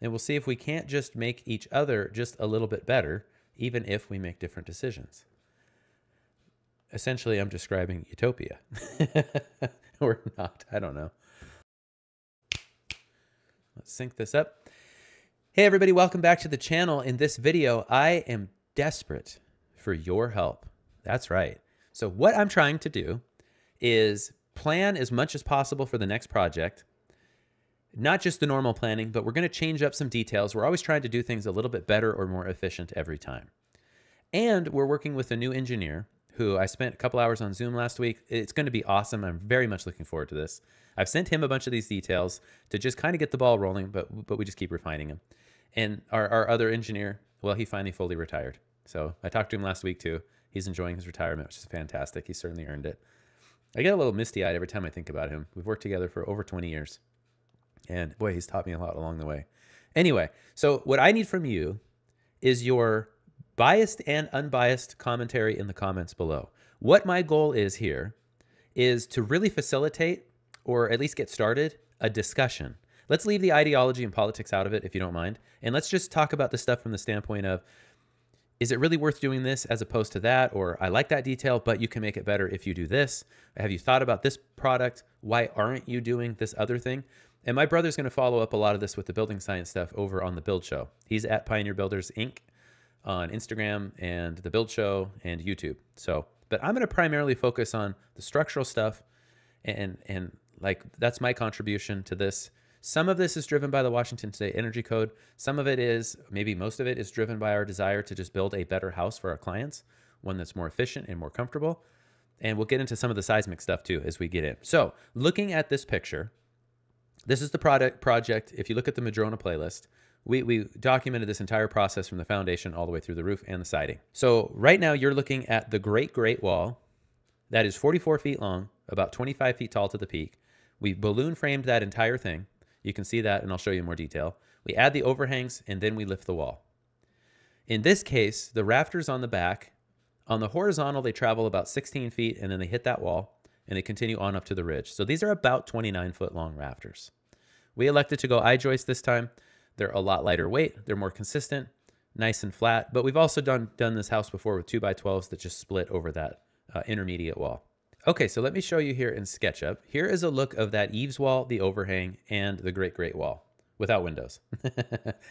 and we'll see if we can't just make each other just a little bit better, even if we make different decisions. Essentially, I'm describing utopia. or not, I don't know. Let's sync this up. Hey everybody, welcome back to the channel. In this video, I am desperate for your help. That's right. So what I'm trying to do is plan as much as possible for the next project. Not just the normal planning, but we're going to change up some details. We're always trying to do things a little bit better or more efficient every time. And we're working with a new engineer who I spent a couple hours on Zoom last week. It's going to be awesome. I'm very much looking forward to this. I've sent him a bunch of these details to just kind of get the ball rolling, but but we just keep refining them. And our, our other engineer, well, he finally fully retired. So I talked to him last week too. He's enjoying his retirement, which is fantastic. He certainly earned it. I get a little misty eyed every time I think about him. We've worked together for over 20 years. And boy, he's taught me a lot along the way. Anyway, so what I need from you is your biased and unbiased commentary in the comments below. What my goal is here is to really facilitate or at least get started a discussion. Let's leave the ideology and politics out of it if you don't mind. And let's just talk about the stuff from the standpoint of is it really worth doing this as opposed to that? Or I like that detail, but you can make it better if you do this. Have you thought about this product? Why aren't you doing this other thing? And my brother's going to follow up a lot of this with the building science stuff over on the Build Show. He's at Pioneer Builders Inc. on Instagram and the Build Show and YouTube. So, but I'm going to primarily focus on the structural stuff and and like that's my contribution to this some of this is driven by the Washington State Energy Code. Some of it is, maybe most of it is driven by our desire to just build a better house for our clients, one that's more efficient and more comfortable. And we'll get into some of the seismic stuff too as we get in. So looking at this picture, this is the product project. If you look at the Madrona playlist, we, we documented this entire process from the foundation all the way through the roof and the siding. So right now you're looking at the Great Great Wall that is 44 feet long, about 25 feet tall to the peak. We balloon framed that entire thing. You can see that and I'll show you more detail. We add the overhangs and then we lift the wall. In this case, the rafters on the back, on the horizontal, they travel about 16 feet and then they hit that wall and they continue on up to the ridge. So these are about 29 foot long rafters. We elected to go I-joist this time. They're a lot lighter weight. They're more consistent, nice and flat. But we've also done, done this house before with 2x12s that just split over that uh, intermediate wall. Okay, so let me show you here in SketchUp. Here is a look of that eaves wall, the overhang, and the Great Great Wall without windows.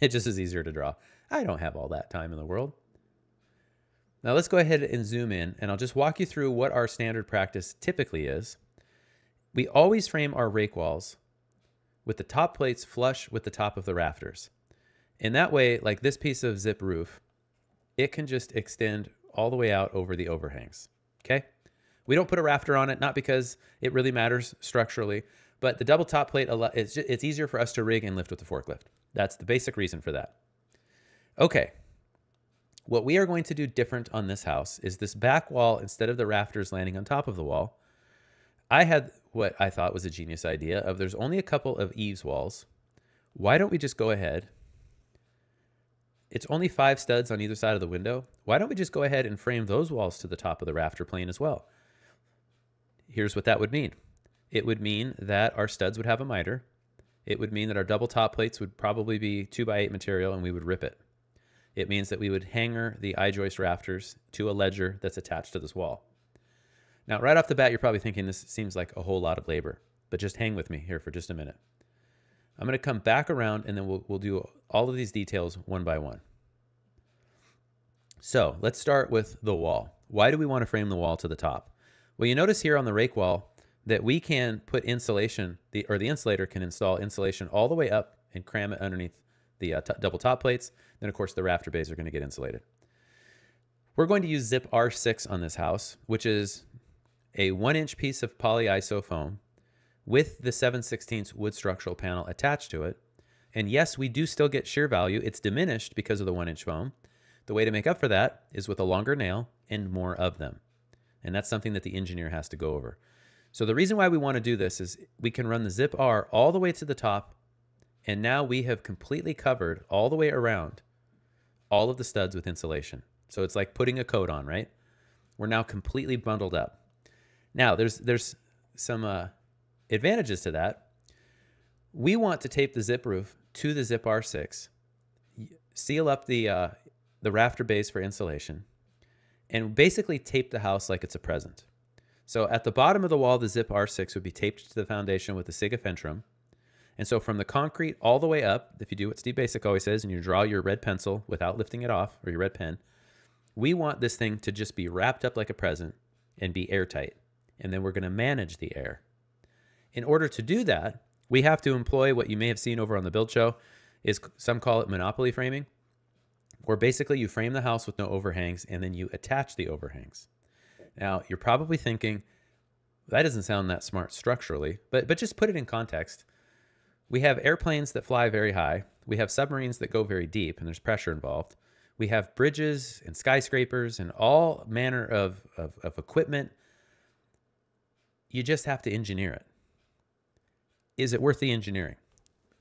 it just is easier to draw. I don't have all that time in the world. Now let's go ahead and zoom in and I'll just walk you through what our standard practice typically is. We always frame our rake walls with the top plates flush with the top of the rafters. In that way, like this piece of zip roof, it can just extend all the way out over the overhangs, okay? We don't put a rafter on it, not because it really matters structurally, but the double top plate, it's, easier for us to rig and lift with the forklift. That's the basic reason for that. Okay, what we are going to do different on this house is this back wall, instead of the rafters landing on top of the wall, I had what I thought was a genius idea of there's only a couple of eaves walls. Why don't we just go ahead? It's only five studs on either side of the window. Why don't we just go ahead and frame those walls to the top of the rafter plane as well? here's what that would mean. It would mean that our studs would have a miter. It would mean that our double top plates would probably be 2 by 8 material and we would rip it. It means that we would hanger the I-joist rafters to a ledger that's attached to this wall. Now, right off the bat, you're probably thinking this seems like a whole lot of labor, but just hang with me here for just a minute. I'm going to come back around and then we'll, we'll do all of these details one by one. So let's start with the wall. Why do we want to frame the wall to the top? Well, you notice here on the rake wall that we can put insulation, the or the insulator can install insulation all the way up and cram it underneath the uh, double top plates. Then, of course, the rafter bays are going to get insulated. We're going to use Zip R6 on this house, which is a one inch piece of polyiso foam with the 7 16 wood structural panel attached to it. And yes, we do still get shear value. It's diminished because of the one inch foam. The way to make up for that is with a longer nail and more of them. And that's something that the engineer has to go over. So the reason why we want to do this is we can run the zip R all the way to the top. And now we have completely covered all the way around all of the studs with insulation. So it's like putting a coat on, right? We're now completely bundled up. Now there's, there's some uh, advantages to that. We want to tape the zip roof to the Zip R6, seal up the, uh, the rafter bays for insulation, and basically tape the house like it's a present. So at the bottom of the wall, the Zip R6 would be taped to the foundation with a SIGA Fentrim. And so from the concrete all the way up, if you do what Steve Baczek always says, and you draw your red pencil without lifting it off, or your red pen, we want this thing to just be wrapped up like a present and be airtight. And then we're going to manage the air. In order to do that, we have to employ what you may have seen over on the build show is some call it monopoly framing, where basically you frame the house with no overhangs and then you attach the overhangs. Now, you're probably thinking, that doesn't sound that smart structurally, but, but just put it in context. We have airplanes that fly very high. We have submarines that go very deep and there's pressure involved. We have bridges and skyscrapers and all manner of, of, of equipment. You just have to engineer it. Is it worth the engineering?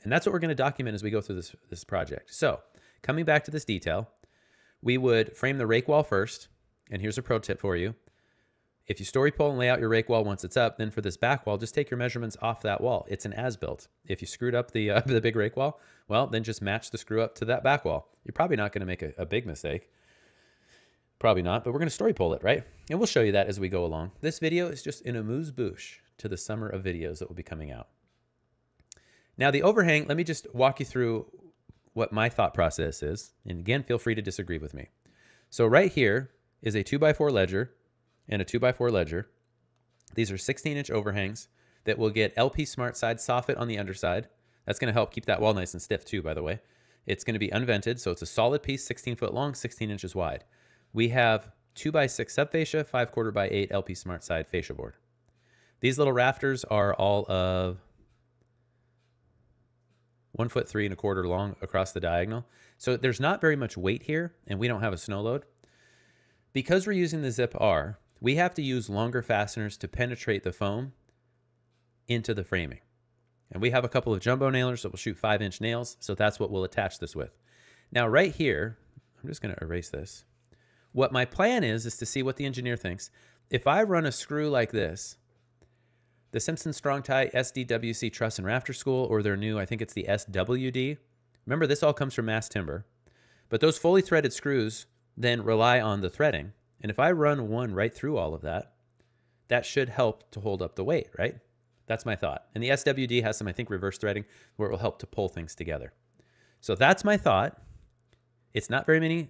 And that's what we're going to document as we go through this, this project. So coming back to this detail, we would frame the rake wall first. And here's a pro tip for you. If you story pole and lay out your rake wall once it's up, then for this back wall, just take your measurements off that wall. It's an as-built. If you screwed up the, uh, the big rake wall, well, then just match the screw up to that back wall. You're probably not going to make a, a big mistake. Probably not, but we're going to story pole it, right? And we'll show you that as we go along. This video is just an amuse-bouche to the summer of videos that will be coming out. Now the overhang, let me just walk you through what my thought process is. And again, feel free to disagree with me. So right here is a 2x4 ledger and a 2x4 ledger. These are 16 inch overhangs that will get LP Smart Side soffit on the underside. That's going to help keep that wall nice and stiff too, by the way. It's going to be unvented, so it's a solid piece, 16 foot long, 16 inches wide. We have 2x6 subfascia, 5 quarter by 8 LP Smart Side fascia board. These little rafters are all of one foot three and a quarter long across the diagonal. So there's not very much weight here, and we don't have a snow load. Because we're using the Zip R, we have to use longer fasteners to penetrate the foam into the framing. And we have a couple of jumbo nailers that will shoot five inch nails. So that's what we'll attach this with. Now right here, I'm just going to erase this. What my plan is, is to see what the engineer thinks. If I run a screw like this, the Simpson Strong Tie SDWC Truss and Rafter Screw, or their new, I think it's the SWD. Remember, this all comes from Mass Timber. But those fully threaded screws then rely on the threading. And if I run one right through all of that, that should help to hold up the weight, right? That's my thought. And the SWD has some, I think, reverse threading where it will help to pull things together. So that's my thought. It's not very many.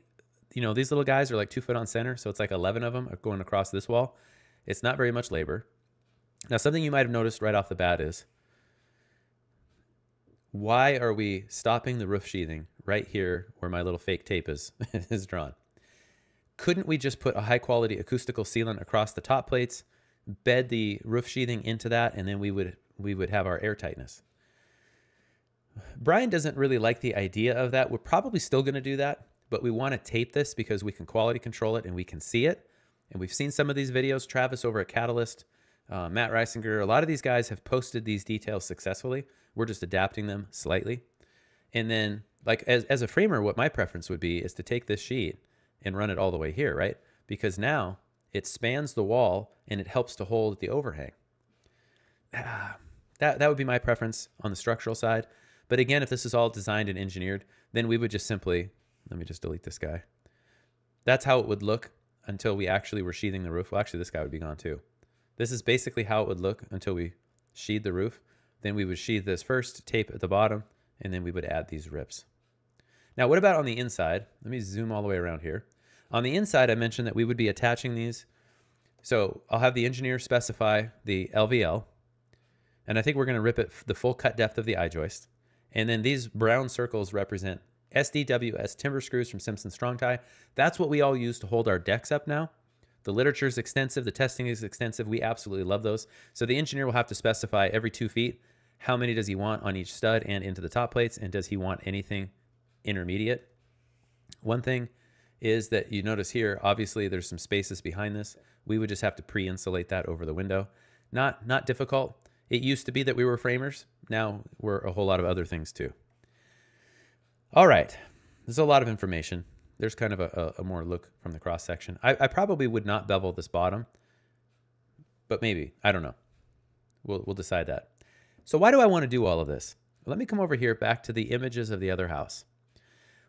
You know, these little guys are like two foot on center. So it's like 11 of them are going across this wall. It's not very much labor. Now, something you might have noticed right off the bat is why are we stopping the roof sheathing right here where my little fake tape is, is drawn? Couldn't we just put a high quality acoustical sealant across the top plates, bed the roof sheathing into that, and then we would we would have our air tightness? Brian doesn't really like the idea of that. We're probably still going to do that, but we want to tape this because we can quality control it and we can see it. And we've seen some of these videos. Travis over at Catalyst, uh, Matt Risinger, a lot of these guys have posted these details successfully. We're just adapting them slightly. And then, like as, as a framer, what my preference would be is to take this sheet and run it all the way here, right? Because now it spans the wall and it helps to hold the overhang. Ah, that, that would be my preference on the structural side. But again, if this is all designed and engineered, then we would just simply, let me just delete this guy. That's how it would look until we actually were sheathing the roof. Well, actually, this guy would be gone too. This is basically how it would look until we sheathe the roof. Then we would sheathe this first, tape at the bottom, and then we would add these rips. Now, what about on the inside? Let me zoom all the way around here. On the inside, I mentioned that we would be attaching these. So I'll have the engineer specify the LVL, and I think we're going to rip it the full cut depth of the I-joist. And then these brown circles represent SDWS timber screws from Simpson Strong Tie. That's what we all use to hold our decks up now. The literature is extensive. The testing is extensive. We absolutely love those. So the engineer will have to specify every two feet how many does he want on each stud and into the top plates, and does he want anything intermediate. One thing is that you notice here, obviously there's some spaces behind this. We would just have to pre-insulate that over the window. Not, not difficult. It used to be that we were framers. Now we're a whole lot of other things too. All right, there's a lot of information. There's kind of a, a, a more look from the cross section. I, I probably would not bevel this bottom, but maybe, I don't know. We'll, we'll decide that. So why do I want to do all of this? Let me come over here back to the images of the other house.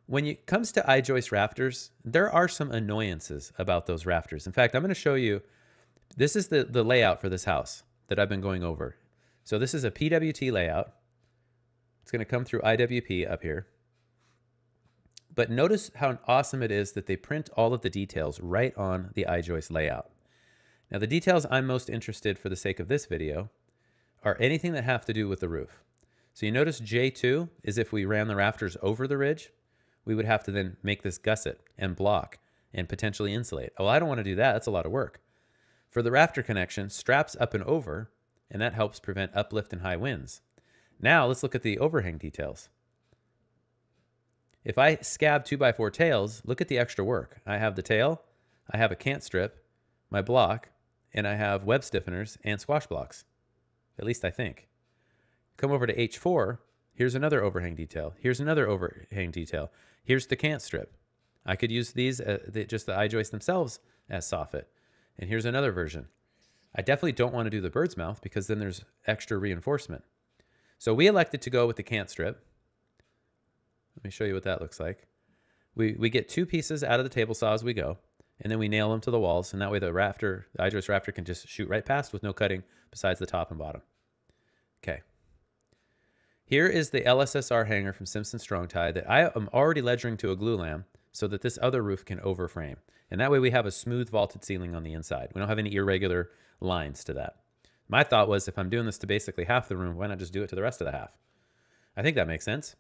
When it comes to I-joist rafters, there are some annoyances about those rafters. In fact, I'm going to show you, this is the, the layout for this house that I've been going over. So this is a PWT layout. It's going to come through IWP up here. But notice how awesome it is that they print all of the details right on the I-joist layout. Now the details I'm most interested for the sake of this video are anything that have to do with the roof. So you notice J2 is if we ran the rafters over the ridge, we would have to then make this gusset and block and potentially insulate. Well, I don't want to do that. That's a lot of work. For the rafter connection, straps up and over, and that helps prevent uplift and high winds. Now let's look at the overhang details. If I scab 2x4 tails, look at the extra work. I have the tail, I have a cant strip, my block, and I have web stiffeners and squash blocks. At least I think. Come over to H4, here's another overhang detail. Here's another overhang detail. Here's the cant strip. I could use these, uh, the, just the I-joists themselves as soffit. And here's another version. I definitely don't want to do the bird's mouth because then there's extra reinforcement. So we elected to go with the cant strip. Let me show you what that looks like. We, we get two pieces out of the table saw as we go, and then we nail them to the walls, and that way the rafter, the I-joist rafter can just shoot right past with no cutting besides the top and bottom. Okay. Here is the LSSR hanger from Simpson Strong Tie that I am already ledgering to a glulam so that this other roof can overframe. And that way we have a smooth vaulted ceiling on the inside. We don't have any irregular lines to that. My thought was if I'm doing this to basically half the room, why not just do it to the rest of the half? I think that makes sense.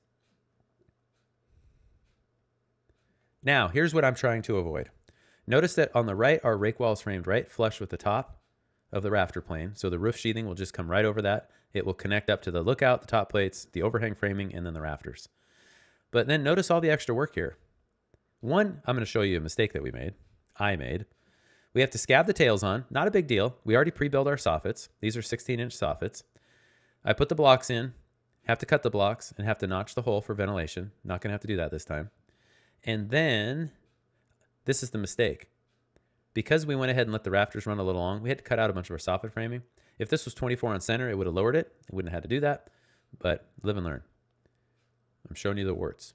Now, here's what I'm trying to avoid. Notice that on the right, our rake wall is framed right flush with the top of the rafter plane. So the roof sheathing will just come right over that. It will connect up to the lookout, the top plates, the overhang framing, and then the rafters. But then notice all the extra work here. One, I'm going to show you a mistake that we made. I made. We have to scab the tails on. Not a big deal. We already pre-built our soffits. These are 16-inch soffits. I put the blocks in, have to cut the blocks, and have to notch the hole for ventilation. Not going to have to do that this time. And then this is the mistake. Because we went ahead and let the rafters run a little long, we had to cut out a bunch of our soffit framing. If this was 24 on center, it would have lowered it. It wouldn't have had to do that, but live and learn. I'm showing you the warts.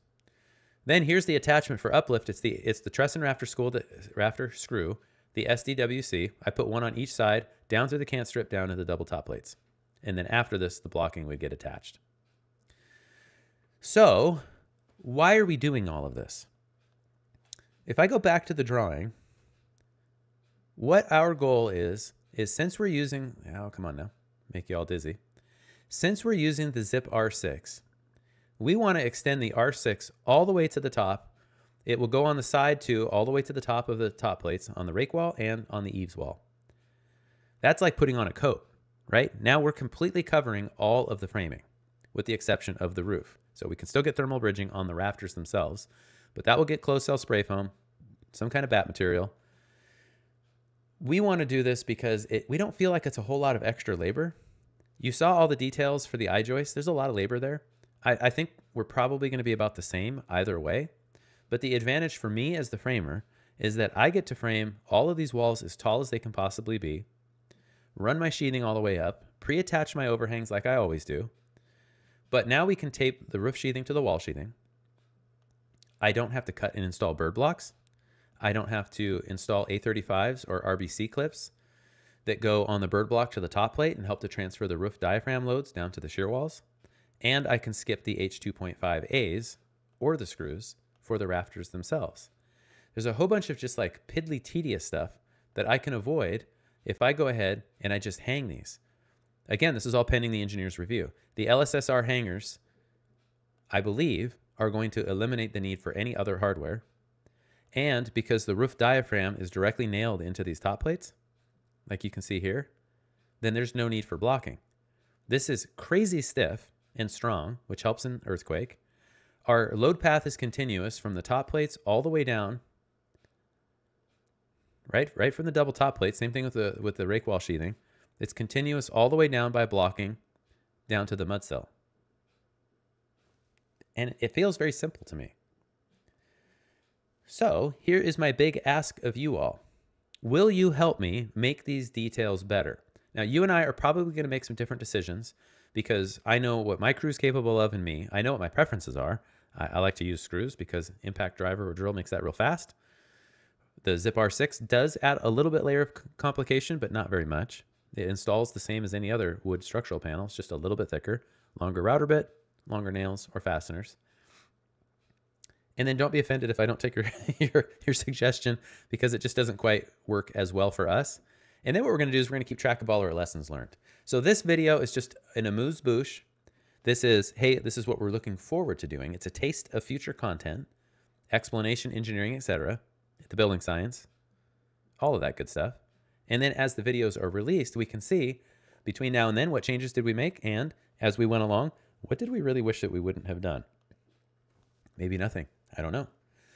Then here's the attachment for uplift. It's the it's the truss and rafter screw that rafter screw, the SDWC. I put one on each side, down through the cant strip, down to the double top plates. And then after this, the blocking would get attached. So why are we doing all of this? If I go back to the drawing, what our goal is, is since we're using, oh, come on now, make you all dizzy. Since we're using the zip R6, we want to extend the R6 all the way to the top. It will go on the side too, all the way to the top of the top plates on the rake wall and on the eaves wall. That's like putting on a coat, right? Now we're completely covering all of the framing with the exception of the roof. So we can still get thermal bridging on the rafters themselves, but that will get closed cell spray foam, some kind of batt material. We want to do this because it, we don't feel like it's a whole lot of extra labor. You saw all the details for the I-joist. There's a lot of labor there. I, I think we're probably going to be about the same either way. But the advantage for me as the framer is that I get to frame all of these walls as tall as they can possibly be, run my sheathing all the way up, pre-attach my overhangs like I always do. But now we can tape the roof sheathing to the wall sheathing. I don't have to cut and install bird blocks. I don't have to install A35s or RBC clips that go on the bird block to the top plate and help to transfer the roof diaphragm loads down to the shear walls. And I can skip the H2.5As or the screws for the rafters themselves. There's a whole bunch of just like piddly tedious stuff that I can avoid if I go ahead and I just hang these. Again, this is all pending the engineer's review. The LSSR hangers, I believe, are going to eliminate the need for any other hardware. And because the roof diaphragm is directly nailed into these top plates, like you can see here, then there's no need for blocking. This is crazy stiff and strong, which helps in earthquake. Our load path is continuous from the top plates all the way down, right? Right from the double top plate. Same thing with the with the rake wall sheathing. It's continuous all the way down by blocking down to the mud sill. And it feels very simple to me. So here is my big ask of you all. Will you help me make these details better? Now, you and I are probably going to make some different decisions because I know what my crew's capable of and me. I know what my preferences are. I, I like to use screws because impact driver or drill makes that real fast. The Zip R6 does add a little bit layer of complication, but not very much. It installs the same as any other wood structural panel, it's just a little bit thicker, longer router bit, longer nails or fasteners. And then don't be offended if I don't take your, your, your suggestion because it just doesn't quite work as well for us. And then what we're going to do is we're going to keep track of all our lessons learned. So this video is just an amuse-bouche. This is, hey, this is what we're looking forward to doing. It's a taste of future content, explanation, engineering, etc., the building science, all of that good stuff. And then as the videos are released, we can see between now and then what changes did we make, and as we went along, what did we really wish that we wouldn't have done? Maybe nothing. I don't know.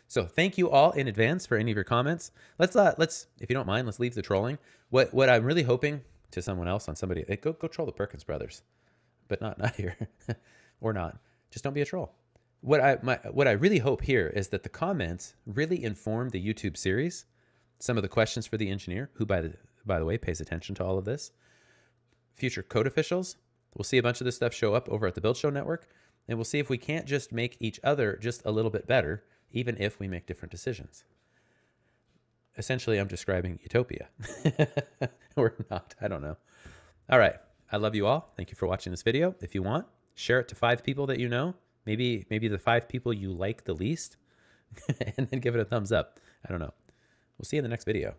So thank you all in advance for any of your comments. Let's uh, let's if you don't mind, let's leave the trolling. What what I'm really hoping to someone else on somebody, hey, go go troll the Perkins brothers, but not not here, or not. Just don't be a troll. What I my what I really hope here is that the comments really inform the YouTube series. Some of the questions for the engineer, who by the by the way pays attention to all of this. Future code officials, we'll see a bunch of this stuff show up over at the Build Show Network, and we'll see if we can't just make each other just a little bit better even if we make different decisions. Essentially, I'm describing utopia. or not, I don't know. All right, I love you all. Thank you for watching this video. If you want, share it to five people that you know, maybe maybe the five people you like the least, and then give it a thumbs up. I don't know. We'll see you in the next video.